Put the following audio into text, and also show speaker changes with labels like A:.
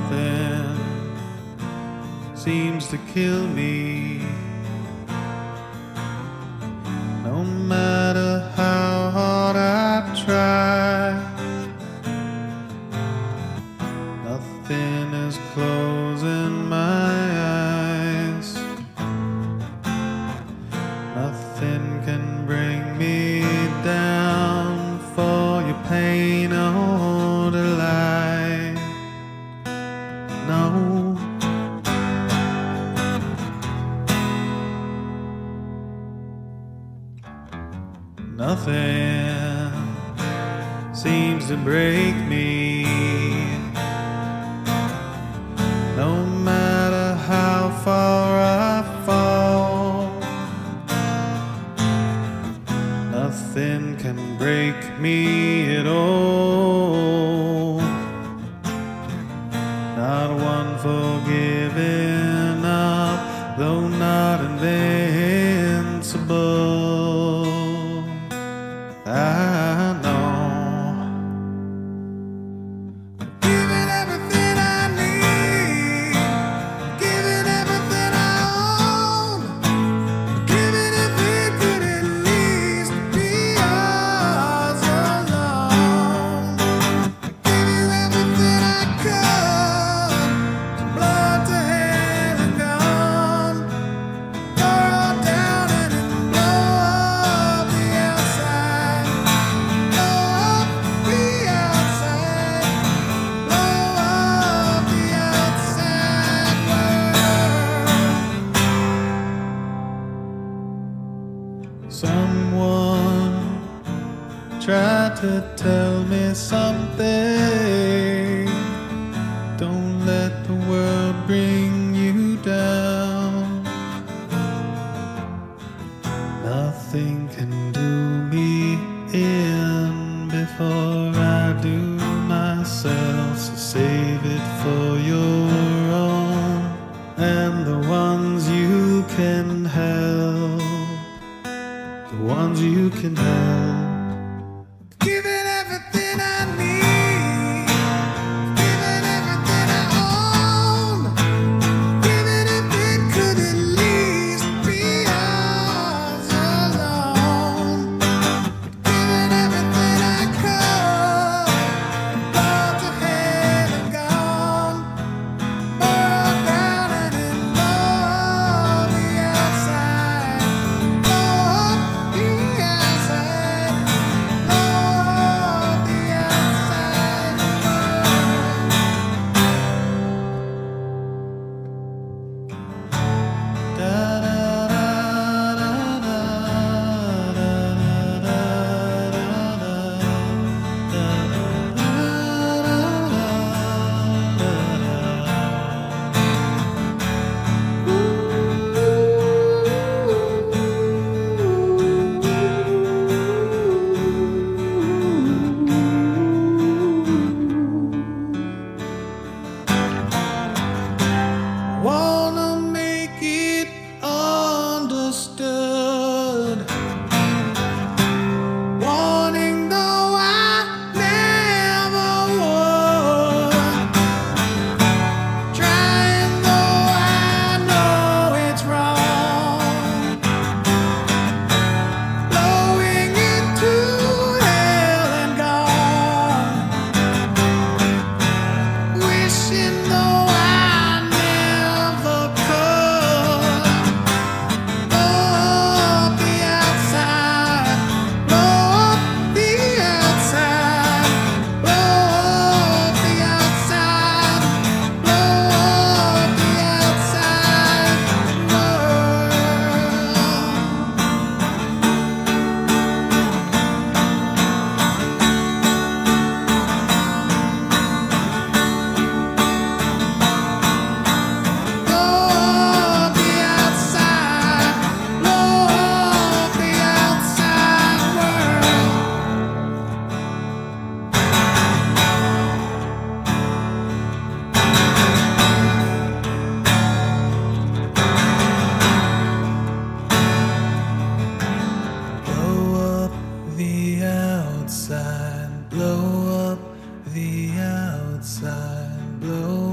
A: nothing seems to kill me. Nothing seems to break me. No matter how far I fall, nothing can break me at all. Not one forgives. Ah. Someone tried to tell me something. Don't let the world bring you down. Nothing can do me in before I do myself. So say. the ones you can help. blow